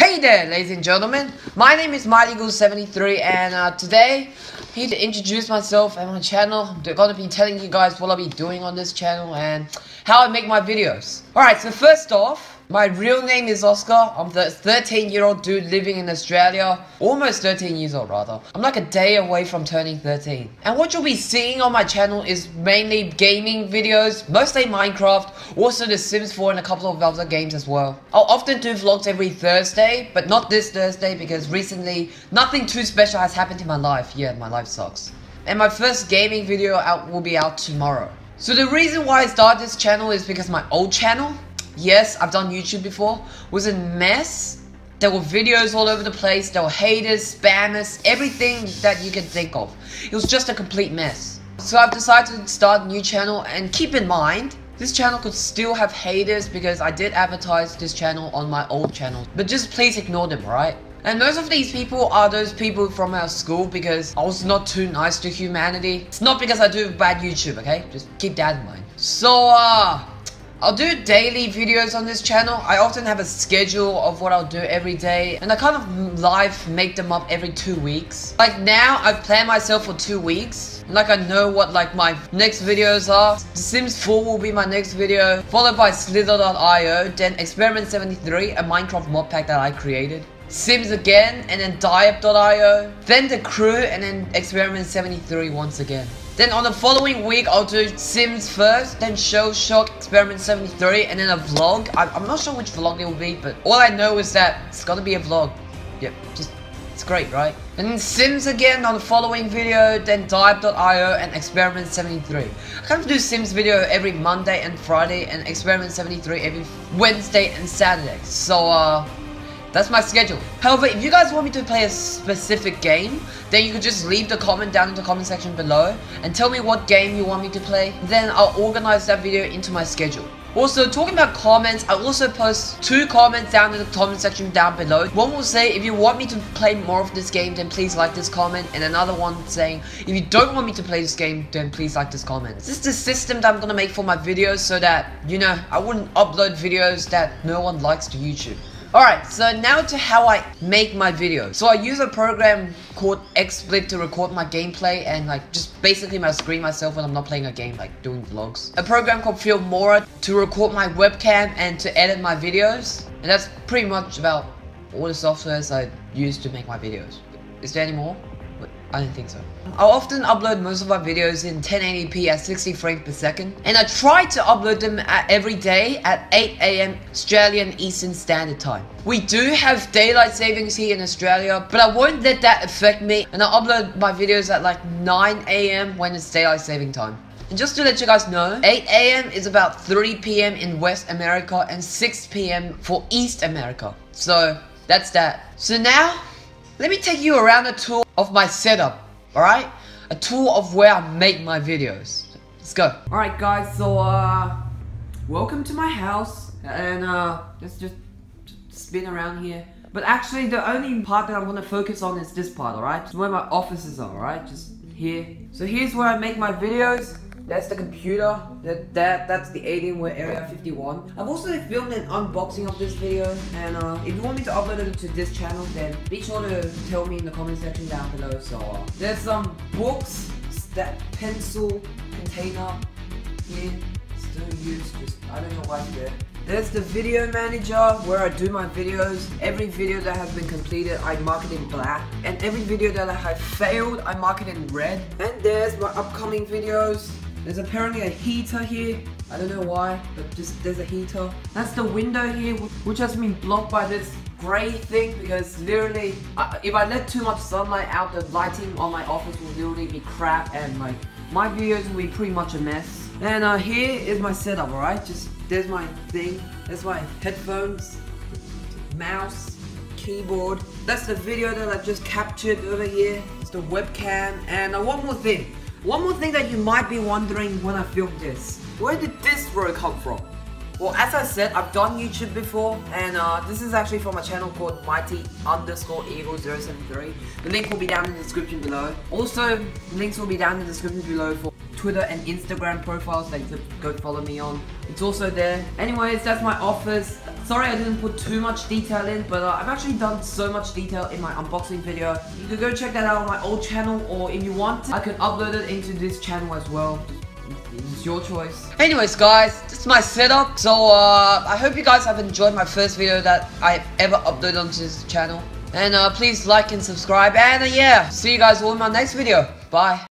Hey there, ladies and gentlemen. My name is MightyGoose73 and uh, today I need to introduce myself and my channel. I'm to be telling you guys what I'll be doing on this channel and how I make my videos. Alright, so first off, my real name is Oscar. I'm the 13 year old dude living in Australia. Almost 13 years old rather. I'm like a day away from turning 13. And what you'll be seeing on my channel is mainly gaming videos, mostly Minecraft, also The Sims 4 and a couple of other games as well. I'll often do vlogs every Thursday, but not this Thursday because recently nothing too special has happened in my life. Yeah, my life sucks. And my first gaming video out will be out tomorrow. So the reason why I started this channel is because my old channel, Yes, I've done YouTube before. Was a mess. There were videos all over the place. There were haters, spammers, everything that you can think of. It was just a complete mess. So I've decided to start a new channel and keep in mind, this channel could still have haters because I did advertise this channel on my old channel. But just please ignore them, right? And most of these people are those people from our school because I was not too nice to humanity. It's not because I do bad YouTube, okay? Just keep that in mind. So, uh, I'll do daily videos on this channel. I often have a schedule of what I'll do every day and I kind of live make them up every two weeks. Like now I've planned myself for two weeks. Like I know what like my next videos are. Sims 4 will be my next video followed by Slither.io then Experiment 73 a Minecraft mod pack that I created. Sims again and then Diep.io then The Crew and then Experiment 73 once again. Then on the following week, I'll do Sims first, then Show Shock Experiment 73, and then a vlog. I am not sure which vlog it will be, but all I know is that it's gonna be a vlog. Yep, just, it's great, right? And Sims again on the following video, then Diep.io and Experiment 73. I kind of do Sims video every Monday and Friday, and Experiment 73 every Wednesday and Saturday. So, uh, that's my schedule. However, if you guys want me to play a specific game, then you could just leave the comment down in the comment section below and tell me what game you want me to play. Then I'll organize that video into my schedule. Also, talking about comments, I also post two comments down in the comment section down below. One will say, if you want me to play more of this game, then please like this comment. And another one saying, if you don't want me to play this game, then please like this comment. This is the system that I'm gonna make for my videos so that, you know, I wouldn't upload videos that no one likes to YouTube. Alright, so now to how I make my videos. So I use a program called XSplit to record my gameplay and like just basically my screen myself when I'm not playing a game, like doing vlogs. A program called Filmora to record my webcam and to edit my videos. And that's pretty much about all the softwares I use to make my videos. Is there any more? I don't think so. I often upload most of my videos in 1080p at 60 frames per second, and I try to upload them every day at 8 am Australian Eastern Standard Time. We do have daylight savings here in Australia, but I won't let that affect me, and I upload my videos at like 9 am when it's daylight saving time. And just to let you guys know, 8 am is about 3 pm in West America and 6 pm for East America. So, that's that. So now, let me take you around a tour of my setup, alright? A tour of where I make my videos. Let's go. Alright guys, so uh, welcome to my house. And uh, let's just spin around here. But actually the only part that I'm gonna focus on is this part, alright? Where my offices are, alright? Just here. So here's where I make my videos. That's the computer. That that that's the Alienware Area 51. I've also filmed an unboxing of this video, and uh, if you want me to upload it to this channel, then be sure to tell me in the comment section down below. So uh, there's some books, that pencil container here, still used. Just I don't know why it's there. There's the video manager where I do my videos. Every video that has been completed, I mark it in black. And every video that I have failed, I mark it in red. And there's my upcoming videos. There's apparently a heater here. I don't know why, but just there's a heater. That's the window here, which has been blocked by this gray thing because literally, uh, if I let too much sunlight out, the lighting on my office will literally be crap and like my videos will be pretty much a mess. And uh, here is my setup, alright? Just there's my thing. There's my headphones, mouse, keyboard. That's the video that I just captured over here. It's the webcam. And uh, one more thing. One more thing that you might be wondering when I filmed this. Where did this row come from? Well, as I said, I've done YouTube before, and uh, this is actually from a channel called Mighty underscore Eagle 073. The link will be down in the description below. Also, the links will be down in the description below for Twitter and Instagram profiles that you could go follow me on. It's also there. Anyways, that's my office. Sorry I didn't put too much detail in, but uh, I've actually done so much detail in my unboxing video. You can go check that out on my old channel, or if you want, I can upload it into this channel as well. It's your choice. Anyways, guys, this is my setup. So, uh, I hope you guys have enjoyed my first video that I've ever uploaded onto this channel. And uh, please like and subscribe. And uh, yeah, see you guys all in my next video. Bye.